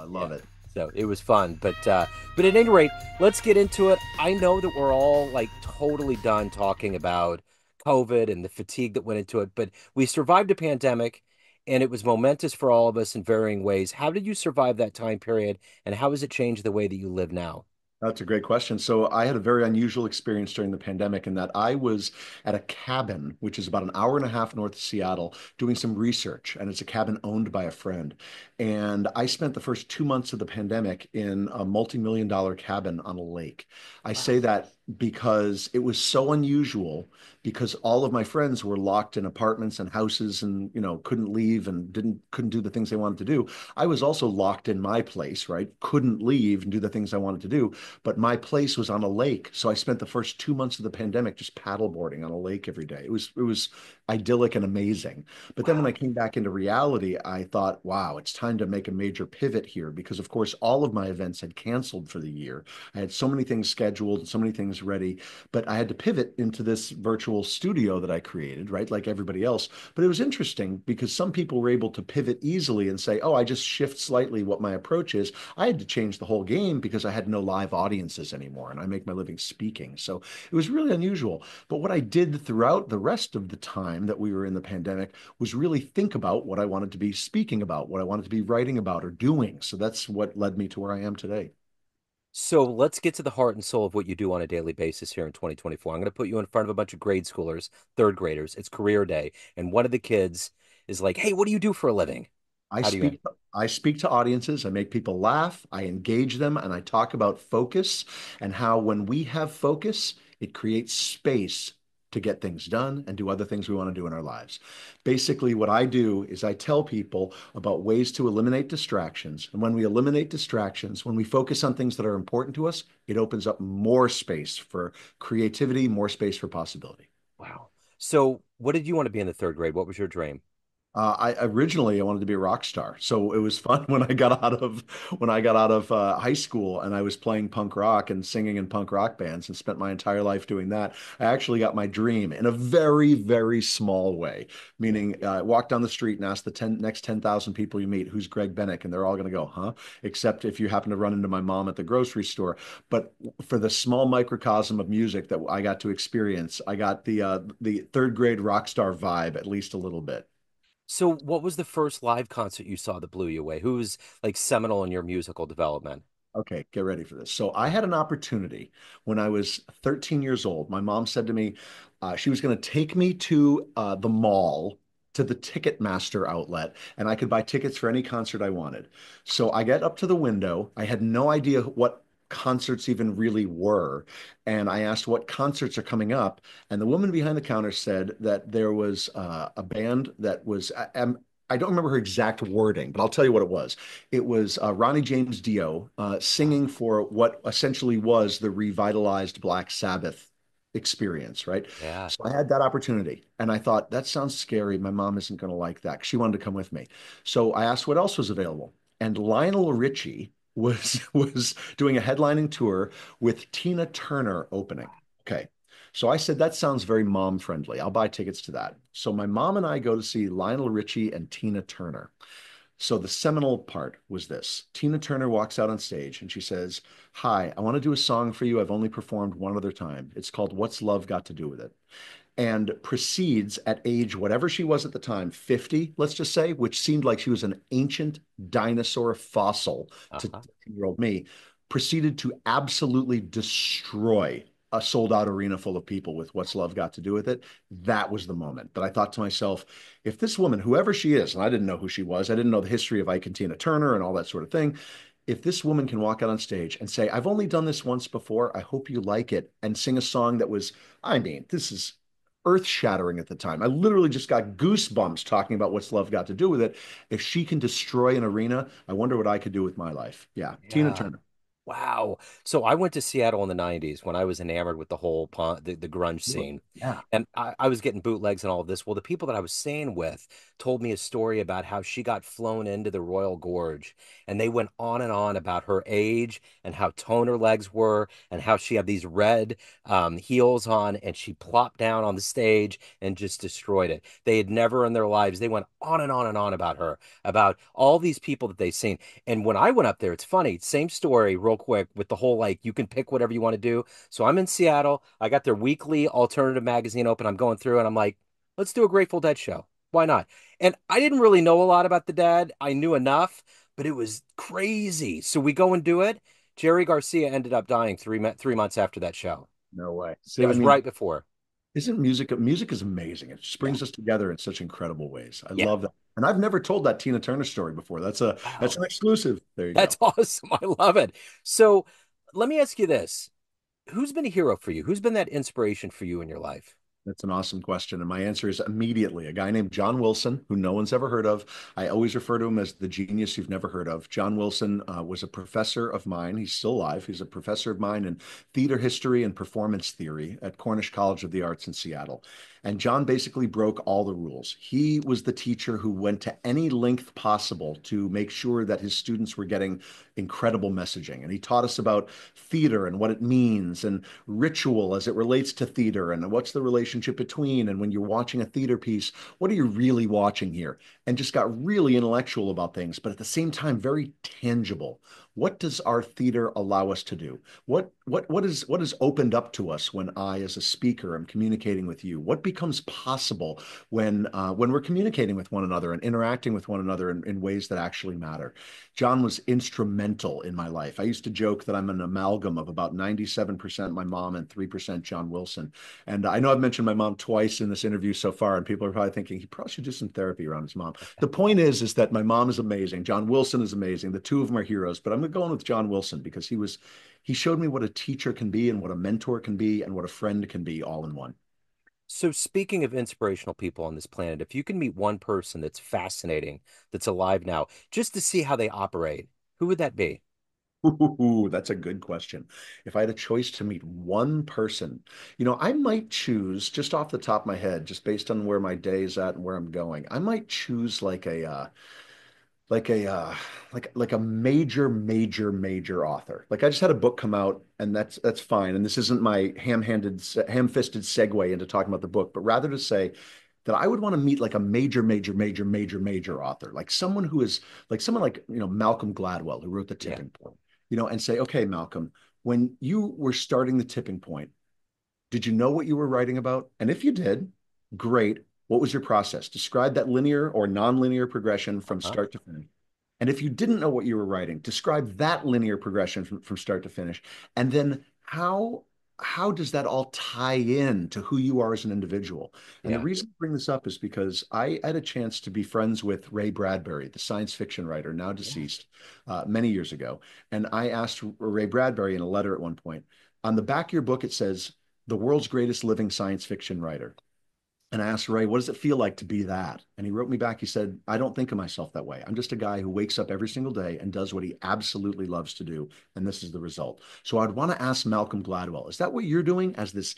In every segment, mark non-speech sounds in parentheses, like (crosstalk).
I love Yeah. it. So it was fun, but uh, but at any rate, let's get into it. I know that we're all like totally done talking about COVID and the fatigue that went into it, but we survived a pandemic, and it was momentous for all of us in varying ways. How did you survive that time period, and how has it changed the way that you live now? That's a great question. So I had a very unusual experience during the pandemic in that I was at a cabin, which is about an hour and a half north of Seattle, doing some research, and it's a cabin owned by a friend. And I spent the first two months of the pandemic in a multi-million dollar cabin on a lake. I say that because it was so unusual because all of my friends were locked in apartments and houses and you know couldn't leave and didn't couldn't do the things they wanted to do. I was also locked in my place, right? Couldn't leave and do the things I wanted to do but my place was on a lake. So I spent the first two months of the pandemic just paddleboarding on a lake every day. It was it was idyllic and amazing. But then when I came back into reality, I thought, wow, it's time to make a major pivot here because of course all of my events had canceled for the year. I had so many things scheduled and so many things ready, but I had to pivot into this virtual studio that I created, right? Like everybody else. But it was interesting because some people were able to pivot easily and say, oh, I just shift slightly what my approach is. I had to change the whole game because I had no live audiences anymore and I make my living speaking. So it was really unusual. But what I did throughout the rest of the time that we were in the pandemic was really think about what I wanted to be speaking about, what I wanted to be writing about or doing. So that's what led me to where I am today. So let's get to the heart and soul of what you do on a daily basis here in 2024. I'm going to put you in front of a bunch of grade schoolers, third graders. It's career day, and one of the kids is like, "Hey, what do you do for a living?" I How speak I speak to audiences, I make people laugh, I engage them, and I talk about focus and how when we have focus, it creates space to get things done and do other things we want to do in our lives. Basically, what I do is I tell people about ways to eliminate distractions. And when we eliminate distractions, when we focus on things that are important to us, it opens up more space for creativity, more space for possibility. Wow. So, what did you want to be in the third grade? What was your dream? Uh, I originally I wanted to be a rock star, so it was fun (laughs) when I got out of when I got out of uh, high school and I was playing punk rock and singing in punk rock bands and spent my entire life doing that. I actually got my dream in a very very small way, meaning uh, walk down the street and ask the 10, next ten thousand people you meet who's Greg Bennick, and they're all going to go, huh? Except if you happen to run into my mom at the grocery store. But for the small microcosm of music that I got to experience, I got the uh, the third grade rock star vibe at least a little bit. So, what was the first live concert you saw that blew you away? Who was like seminal in your musical development? Okay, get ready for this. So I had an opportunity when I was 13 years old. My mom said to me, uh, she was going to take me to uh, the mall to the Ticketmaster outlet, and I could buy tickets for any concert I wanted. So I get up to the window. I had no idea what concerts even really were. And I asked what concerts are coming up. And the woman behind the counter said that there was uh, a band that was, I, I'm, I don't remember her exact wording, but I'll tell you what it was. It was uh, Ronnie James Dio uh, singing for what essentially was the revitalized Black Sabbath experience, right? Yeah. So I had that opportunity and I thought, that sounds scary. My mom isn't going to like that. She wanted to come with me. So I asked what else was available. And Lionel Richie was (laughs) was doing a headlining tour with Tina Turner opening. Okay. So I said, that sounds very mom friendly. I'll buy tickets to that. So my mom and I go to see Lionel Richie and Tina Turner. So the seminal part was this. Tina Turner walks out on stage and she says, Hi, I want to do a song for you I've only performed one other time. It's called What's Love Got to Do with It? And proceeds at age whatever she was at the time, 50, let's just say, which seemed like she was an ancient dinosaur fossil to Uh-huh. 10 year old me, proceeded to absolutely destroy a sold out arena full of people with What's Love Got to Do with It. That was the moment that I thought to myself, if this woman, whoever she is, and I didn't know who she was, I didn't know the history of Ike and Tina Turner and all that sort of thing. If this woman can walk out on stage and say, I've only done this once before, I hope you like it, and sing a song that was, I mean, this is earth shattering at the time. I literally just got goosebumps talking about what's love got to do with it. If she can destroy an arena, I wonder what I could do with my life. Yeah, Tina Turner. Wow. So I went to Seattle in the 90s when I was enamored with the whole punk, the, the grunge scene. Yeah. And I, I was getting bootlegs and all of this. Well, the people that I was staying with told me a story about how she got flown into the Royal Gorge. And they went on and on about her age and how toned her legs were and how she had these red um, heels on and she plopped down on the stage and just destroyed it. They had never in their lives, they went on and on and on about her, about all these people that they've seen. And when I went up there, it's funny, same story, real quick, with the whole like you can pick whatever you want to do. So I'm in Seattle. I got their weekly alternative magazine open. I'm going through and I'm like, let's do a Grateful Dead show. Why not? And I didn't really know a lot about the Dead. I knew enough, but it was crazy. So we go and do it. Jerry Garcia ended up dying three three months after that show. No way. So it was I mean, right before. Isn't music music is amazing. It just brings yeah. us together in such incredible ways. I yeah. love that. And I've never told that Tina Turner story before. That's a wow. that's an exclusive. There you that's go. That's (laughs) awesome. I love it. So let me ask you this. Who's been a hero for you? Who's been that inspiration for you in your life? That's an awesome question. And my answer is immediately a guy named John Wilson, who no one's ever heard of. I always refer to him as the genius you've never heard of. John Wilson uh, was a professor of mine. He's still alive. He's a professor of mine in theater history and performance theory at Cornish College of the Arts in Seattle. And John basically broke all the rules. He was the teacher who went to any length possible to make sure that his students were getting incredible messaging. And he taught us about theater and what it means and ritual as it relates to theater and what's the relationship between. And when you're watching a theater piece, what are you really watching here? And just got really intellectual about things, but at the same time, very tangible what does our theater allow us to do? What what what is what is opened up to us when I, as a speaker, am communicating with you? What becomes possible when uh, when we're communicating with one another and interacting with one another in, in ways that actually matter? John was instrumental in my life. I used to joke that I'm an amalgam of about 97% my mom and 3% John Wilson. And I know I've mentioned my mom twice in this interview so far, and people are probably thinking he probably should do some therapy around his mom. The point is, is that my mom is amazing. John Wilson is amazing. The two of them are heroes, but I'm going with John Wilson because he was he showed me what a teacher can be and what a mentor can be and what a friend can be all in one. So speaking of inspirational people on this planet, if you can meet one person that's fascinating, that's alive now, just to see how they operate, who would that be? Ooh, that's a good question. If I had a choice to meet one person, you know, I might choose just off the top of my head, just based on where my day is at and where I'm going. I might choose like a uh, like a uh, like like a major major major author. Like I just had a book come out, and that's that's fine. And this isn't my ham-handed ham-fisted segue into talking about the book, but rather to say that I would want to meet like a major major major major major author, like someone who is like someone like you know Malcolm Gladwell who wrote The Tipping yeah. Point, you know, and say, okay, Malcolm, when you were starting The Tipping Point, did you know what you were writing about? And if you did, great what was your process? Describe that linear or nonlinear progression from uh-huh. start to finish. And if you didn't know what you were writing, describe that linear progression from, from start to finish. And then how how does that all tie in to who you are as an individual? And yeah. the reason I bring this up is because I had a chance to be friends with Ray Bradbury, the science fiction writer, now deceased, yeah. uh, many years ago. And I asked Ray Bradbury in a letter at one point, on the back of your book, it says, the world's greatest living science fiction writer. And I asked Ray, what does it feel like to be that? And he wrote me back. He said, I don't think of myself that way. I'm just a guy who wakes up every single day and does what he absolutely loves to do. And this is the result. So I'd want to ask Malcolm Gladwell, is that what you're doing as this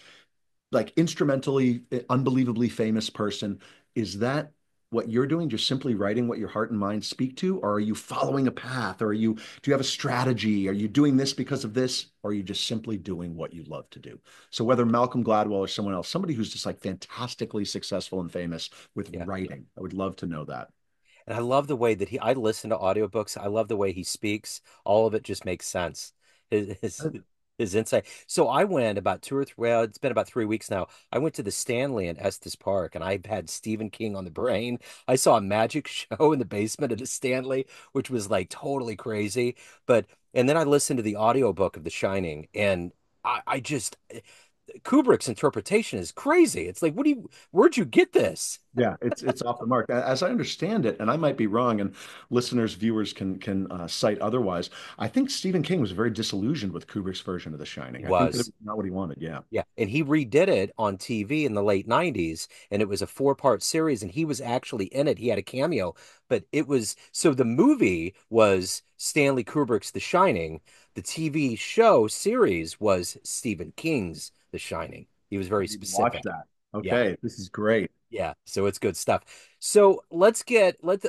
like instrumentally, eh, unbelievably famous person? Is that what you're doing just simply writing what your heart and mind speak to? Or are you following a path? Or are you do you have a strategy? Are you doing this because of this? Or are you just simply doing what you love to do? So whether malcolm gladwell or someone else somebody who's just like fantastically successful and famous with yeah. writing i would love to know that. And i love the way that he i listen to audiobooks. I love the way he speaks. All of it just makes sense. His, his his insight. So I went about two or three, well, it's been about three weeks now. I went to the Stanley in Estes Park and I've had Stephen King on the brain. I saw a magic (laughs) show in the basement of the Stanley, which was like totally crazy. But, and then I listened to the audiobook of The Shining and I, I just, eh, Kubrick's interpretation is crazy. It's like, what do you, where'd you get this? Yeah, it's it's off the mark. As I understand it, and I might be wrong, and listeners, viewers can can uh, cite otherwise. I think Stephen King was very disillusioned with Kubrick's version of The He Shining. I think that was. was not what he wanted. Yeah. Yeah. And he redid it on TV in the late 90s, and it was a four-part series, and he was actually in it. He had a cameo, but it was so the movie was Stanley Kubrick's The Shining. The TV show series was Stephen King's The Shining. He was very to watch specific. that. Yeah. Okay, this is great. Yeah, so it's good stuff. So let's get let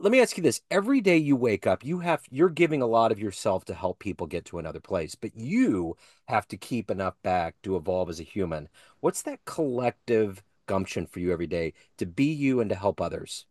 let me ask you this. Every day you wake up, you have you're giving a lot of yourself to help people get to another place, but you have to keep enough back to evolve as a human. What's that collective gumption for you every day to be you and to help others?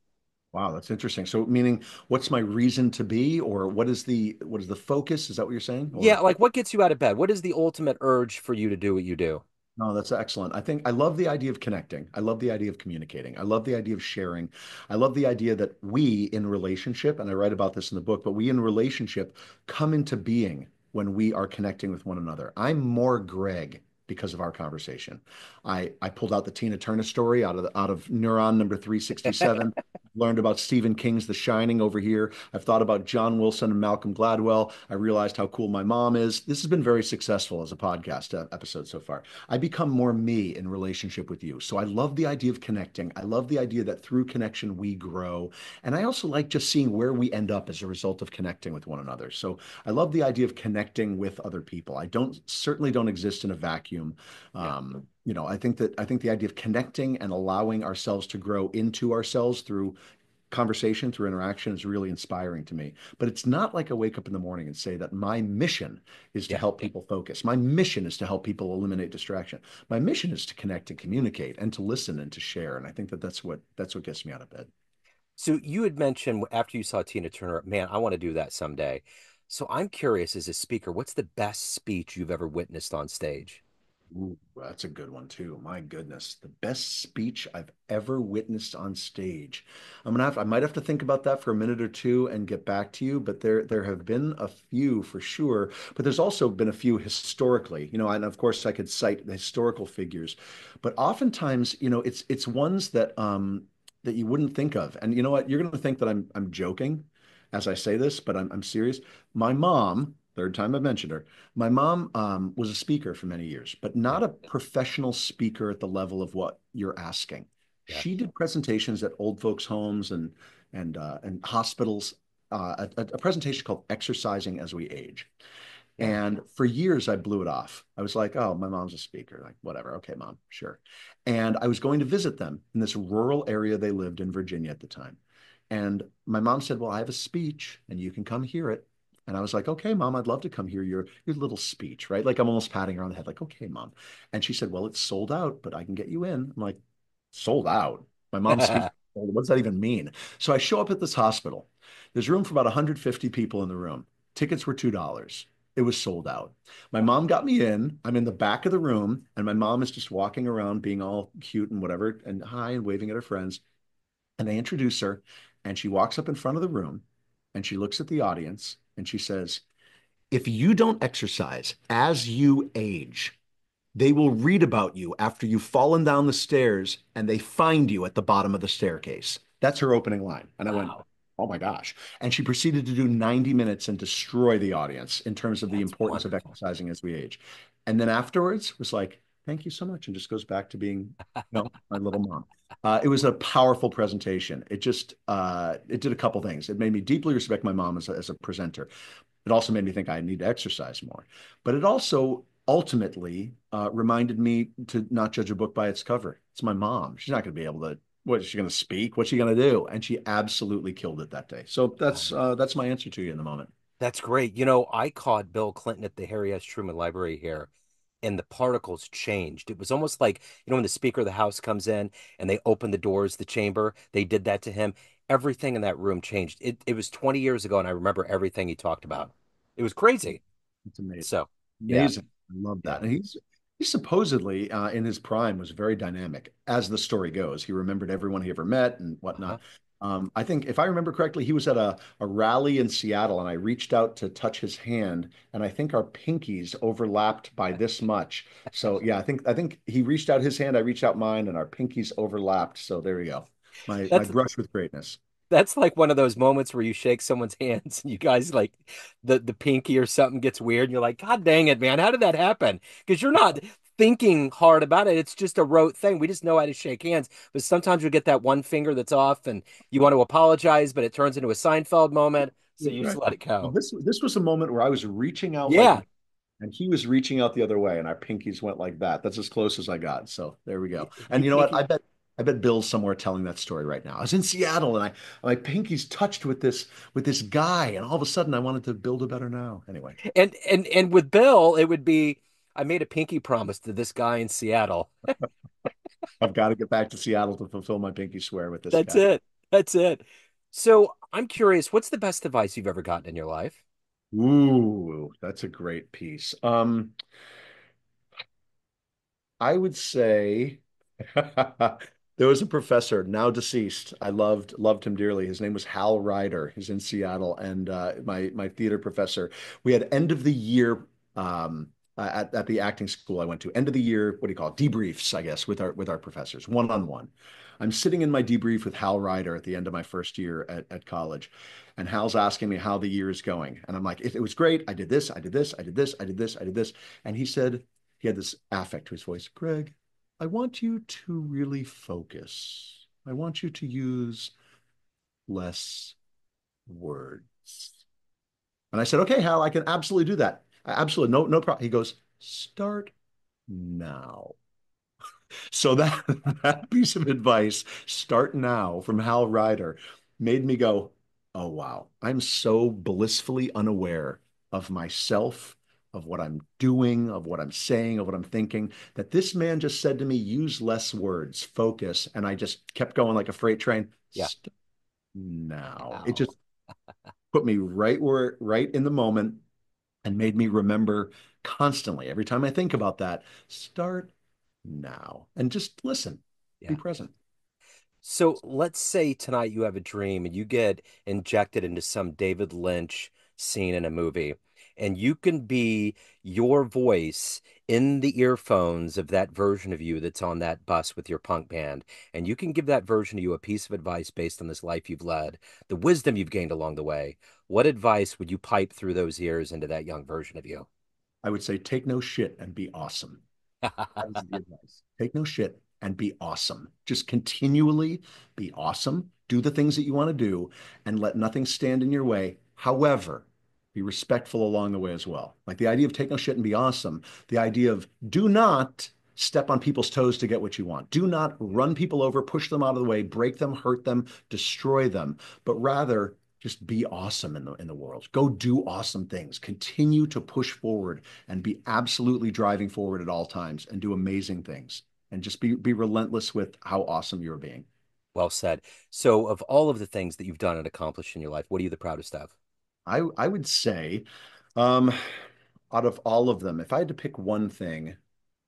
Wow, that's interesting. So, meaning, what's my reason to be, or what is the what is the focus? Is that what you're saying? Yeah, like what gets you out of bed? What is the ultimate urge for you to do what you do? No, that's excellent. I think I love the idea of connecting. I love the idea of communicating. I love the idea of sharing. I love the idea that we in relationship, and I write about this in the book, but we in relationship come into being when we are connecting with one another. I'm more Greg because of our conversation. I I pulled out the Tina Turner story out of the, out of Neuron number 367. (laughs) Learned about Stephen King's The Shining over here. I've thought about John Wilson and Malcolm Gladwell. I realized how cool my mom is. This has been very successful as a podcast uh, episode so far. I become more me in relationship with you. So I love the idea of connecting. I love the idea that through connection we grow. And I also like just seeing where we end up as a result of connecting with one another. So I love the idea of connecting with other people. I don't certainly don't exist in a vacuum. Yeah. Um, you know, I think that I think the idea of connecting and allowing ourselves to grow into ourselves through conversation, through interaction is really inspiring to me. But it's not like I wake up in the morning and say that my mission is to Yeah. help people focus. My mission is to help people eliminate distraction. My mission is to connect and communicate and to listen and to share. And I think that that's what that's what gets me out of bed. So you had mentioned after you saw Tina Turner, man, I want to do that someday. So I'm curious as a speaker, what's the best speech you've ever witnessed on stage? Ooh, that's a good one too. My goodness, the best speech I've ever witnessed on stage. I'm gonna have, I might have to think about that for a minute or two and get back to you, but there there have been a few for sure, but there's also been a few historically, you know, and of course I could cite the historical figures, but oftentimes, you know, it's it's ones that um that you wouldn't think of. And you know what? You're gonna think that I'm I'm joking as I say this, but I'm I'm serious. My mom, third time I've mentioned her my mom um, was a speaker for many years, but not a professional speaker at the level of what you're asking. yeah, She did presentations at old folks' homes and and uh, and hospitals. Uh, a, a presentation called "Exercising as We Age," and for years I blew it off. I was like, "Oh, my mom's a speaker. Like, whatever. Okay, mom, sure." And I was going to visit them in this rural area they lived in Virginia at the time. And my mom said, Well, I have a speech and you can come hear it. And I was like, okay, mom, I'd love to come hear your your little speech, right? Like I'm almost patting her on the head, like, okay, mom. And she said, Well, it's sold out, but I can get you in. I'm like, sold out. My mom's (laughs) what does that even mean? So I show up at this hospital. There's room for about 150 people in the room. Tickets were $2. It was sold out. My mom got me in. I'm in the back of the room, and my mom is just walking around being all cute and whatever, and hi and waving at her friends. And they introduce her, and she walks up in front of the room and she looks at the audience and she says, If you don't exercise as you age, they will read about you after you've fallen down the stairs and they find you at the bottom of the staircase. That's her opening line. And I went, Oh my gosh. And she proceeded to do 90 minutes and destroy the audience in terms of the that's importance of exercising as we age. And then afterwards was like, Thank you so much. And just goes back to being, you know, (laughs) my little mom. Uh, it was a powerful presentation. It just uh, it did a couple things. It made me deeply respect my mom as a, as a presenter. It also made me think I need to exercise more. But it also ultimately uh, reminded me to not judge a book by its cover. It's my mom. She's not going to be able to. What is she going to speak? What's she going to do? And she absolutely killed it that day. So that's uh, that's my answer to you in the moment. That's great. You know, I caught Bill Clinton at the Harry S. Truman Library here, and the particles changed. It was almost like, you know, when the Speaker of the House comes in and they open the doors, the chamber, they did that to him. Everything in that room changed. It it was 20 years ago, and I remember everything he talked about. It was crazy. It's amazing. So, yeah, Amazing. I love that. And he's he supposedly uh, in his prime was very dynamic, as the story goes. He remembered everyone he ever met and Uh-huh. Um, I think if I remember correctly, he was at a, a rally in Seattle and I reached out to touch his hand and I think our pinkies overlapped by this much. So yeah, I think I think he reached out his hand, I reached out mine, and our pinkies overlapped. So there you go. My my brush with greatness. that's like one of those moments where you shake someone's (laughs) hands and you guys like the the pinky or something gets weird and you're like, God dang it, man, how did that happen? Because you're not thinking hard about it. It's just a rote thing. We just know how to shake hands. But sometimes you get that one finger that's off and you want to apologize, but it turns into a Seinfeld moment. So you just let it Well, go. This this was a moment where I was reaching out like Yeah. and he was reaching out the other way and our pinkies went like that. That's as close as I got. So there we go. And You you know what? I bet I bet Bill's somewhere telling that story right now. I was in Seattle and I my pinkies touched with this with this guy and all of a sudden I wanted to build a better now. Anyway, And and and with Bill, it would be I made a pinky promise to this guy in Seattle. (laughs) I've got to get back to Seattle to fulfill my pinky swear with this That's guy. it. That's it. So I'm curious, what's the best advice you've ever gotten in your life? Ooh, that's a great piece. Um, I would say (laughs) there was a professor now deceased. I loved loved him dearly. His name was Hal Ryder. He's in Seattle, and uh, my my theater professor. We had end of the year um, uh, at at the acting school I went to. End of the year, what do you call it? Debriefs, I guess, with our with our professors, one on one. I'm sitting in my debrief with Hal Ryder at the end of my first year at, at college, and Hal's asking me how the year is going, and I'm like, it, it was great. I did this, I did this, I did this, I did this, I did this, and he said he had this affect to his voice. Greg, I want you to really focus. I want you to use less words. And I said, okay, Hal, I can absolutely do that. Absolutely, no, no problem. He goes, start now. (laughs) So that (laughs) that piece of advice, start now from Hal Ryder, made me go, oh wow, I'm so blissfully unaware of myself, of what I'm doing, of what I'm saying, of what I'm thinking, that this man just said to me, use less words, focus. And I just kept going like a freight train. Yeah. Start now. It just put me right where, right in the moment and made me remember constantly, every time I think about that, start now and just listen, be present. So let's say tonight you have a dream and you get injected into some David Lynch scene in a movie, and you can be your voice in the earphones of that version of you that's on that bus with your punk band. And you can give that version of you a piece of advice based on this life you've led, the wisdom you've gained along the way. What advice would you pipe through those ears into that young version of you? I would say take no shit and be awesome. That is the advice. (laughs) Take no shit and be awesome. Just continually be awesome. Do the things that you want to do and let nothing stand in your way. However, be respectful along the way as well. Like the idea of take no shit and be awesome, the idea of do not step on people's toes to get what you want. Do not run people over, push them out of the way, break them, hurt them, destroy them, but rather just be awesome in the in the world. Go do awesome things. Continue to push forward and be absolutely driving forward at all times and do amazing things and just be be relentless with how awesome you're being. Well said. So, of all of the things that you've done and accomplished in your life, what are you the proudest of? I I would say, um, out of all of them, if I had to pick one thing,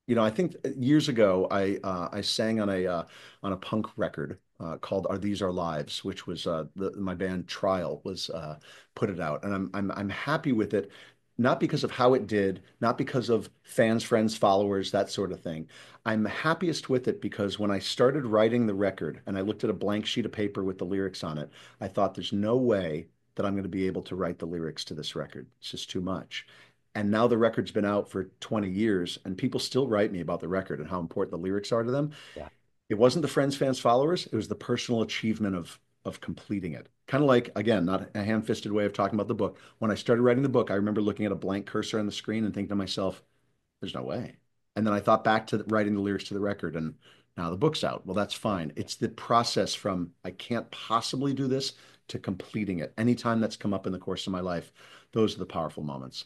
you know, I think years ago I uh, I sang on a uh, on a punk record uh, called "Are These Our Lives," which was uh, the, my band Trial was uh, put it out, and I'm I'm I'm happy with it, not because of how it did, not because of fans, friends, followers, that sort of thing. I'm happiest with it because when I started writing the record and I looked at a blank sheet of paper with the lyrics on it, I thought there's no way that I'm going to be able to write the lyrics to this record. It's just too much. And now the record's been out for 20 years and people still write me about the record and how important the lyrics are to them. Yeah. It wasn't the friends, fans, followers. It was the personal achievement of of completing it. Kind of like, again, not a ham-fisted way of talking about the book. When I started writing the book, I remember looking at a blank cursor on the screen and thinking to myself, there's no way. And then I thought back to writing the lyrics to the record and now the book's out. Well, that's fine. It's the process from I can't possibly do this to completing it. Anytime that's come up in the course of my life, those are the powerful moments.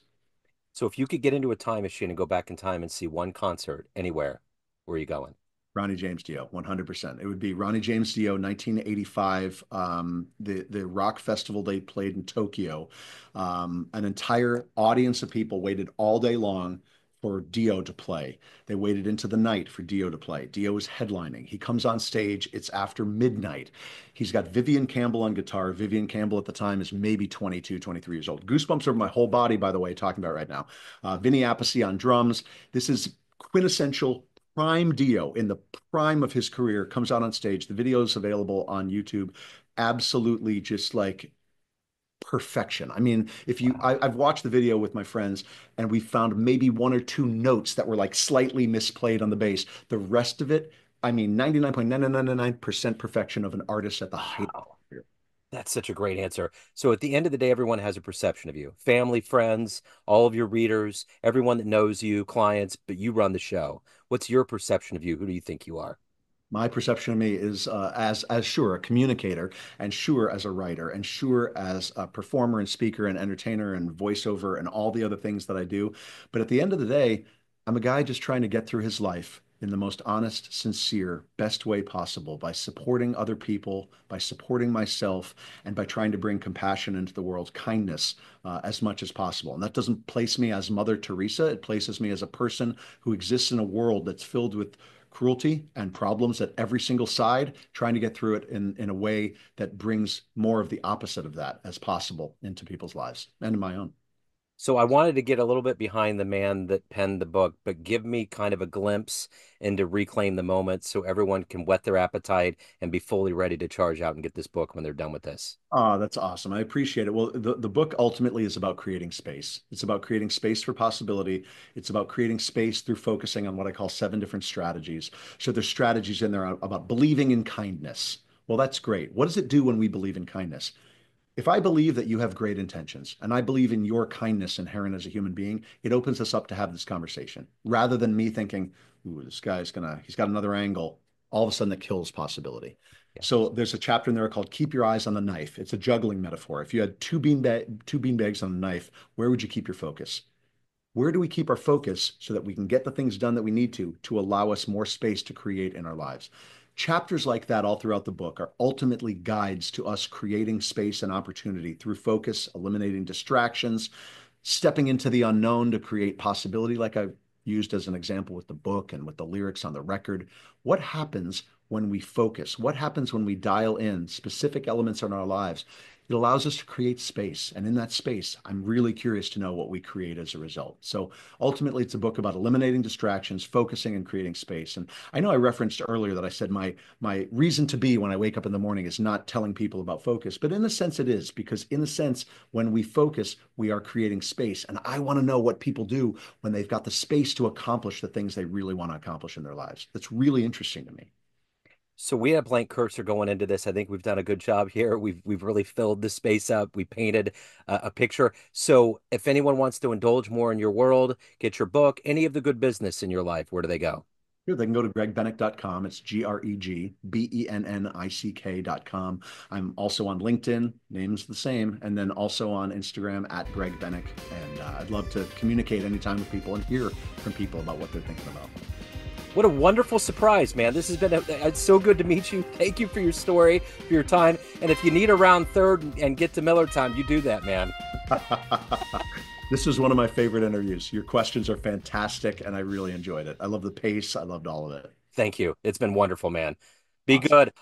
So, if you could get into a time machine and go back in time and see one concert anywhere, where are you going? Ronnie James Dio, 100%. It would be Ronnie James Dio, 1985, um, the, the rock festival they played in Tokyo. Um, an entire audience of people waited all day long for Dio to play. They waited into the night for Dio to play. Dio is headlining. He comes on stage. It's after midnight. He's got Vivian Campbell on guitar. Vivian Campbell at the time is maybe 22, 23 years old. Goosebumps over my whole body, by the way, talking about right now. Uh, Vinny Appice on drums. This is quintessential prime Dio in the prime of his career comes out on stage. The video is available on YouTube. Absolutely just like perfection. I mean, if you, I, have watched the video with my friends and we found maybe one or two notes that were like slightly misplayed on the bass. The rest of it, I mean, 99.9999% perfection of an artist at the height. Wow. That's such a great answer. So at the end of the day, everyone has a perception of you family, friends, all of your readers, everyone that knows you, clients, but you run the show. What's your perception of you? Who do you think you are? my perception of me is uh, as as sure a communicator and sure as a writer and sure as a performer and speaker and entertainer and voiceover and all the other things that I do. But at the end of the day, I'm a guy just trying to get through his life in the most honest, sincere, best way possible by supporting other people, by supporting myself, and by trying to bring compassion into the world, kindness uh, as much as possible. And that doesn't place me as Mother Teresa. It places me as a person who exists in a world that's filled with cruelty and problems at every single side, trying to get through it in, in a way that brings more of the opposite of that as possible into people's lives and in my own. So I wanted to get a little bit behind the man that penned the book, but give me kind of a glimpse into reclaim the moment so everyone can whet their appetite and be fully ready to charge out and get this book when they're done with this. Oh, that's awesome. I appreciate it. Well, the, the book ultimately is about creating space. It's about creating space for possibility. It's about creating space through focusing on what I call seven different strategies. So there's strategies in there about believing in kindness. Well, that's great. What does it do when we believe in kindness? If I believe that you have great intentions and I believe in your kindness inherent as a human being, it opens us up to have this conversation rather than me thinking, ooh, this guy's gonna, he's got another angle. All of a sudden that kills possibility. Yeah. So there's a chapter in there called Keep Your Eyes on the Knife. It's a juggling metaphor. If you had two bean, ba- two bean bags on a knife, where would you keep your focus? Where do we keep our focus so that we can get the things done that we need to, to allow us more space to create in our lives? Chapters like that all throughout the book are ultimately guides to us creating space and opportunity through focus, eliminating distractions, stepping into the unknown to create possibility, like I used as an example with the book and with the lyrics on the record. What happens when we focus? What happens when we dial in specific elements in our lives it allows us to create space. And in that space, I'm really curious to know what we create as a result. So ultimately, it's a book about eliminating distractions, focusing and creating space. And I know I referenced earlier that I said my, my reason to be when I wake up in the morning is not telling people about focus, but in a sense it is, because in a sense, when we focus, we are creating space. And I want to know what people do when they've got the space to accomplish the things they really want to accomplish in their lives. That's really interesting to me. So we had blank cursor going into this. I think we've done a good job here. We've we've really filled the space up. We painted uh, a picture. So if anyone wants to indulge more in your world, get your book, any of the good business in your life, where do they go? Sure, they can go to gregbennick.com. It's G R E G B E N N I C K.com. I'm also on LinkedIn, name's the same, and then also on Instagram at Greg Bennick. And uh, I'd love to communicate anytime with people and hear from people about what they're thinking about. What a wonderful surprise, man. This has been a, it's so good to meet you. (laughs) Thank you for your story, for your time. And if you need a round third and get to Miller time, you do that, man. (laughs) this was one of my favorite interviews. Your questions are fantastic, and I really enjoyed it. I love the pace. I loved all of it. Thank you. It's been wonderful, man. Be awesome. good.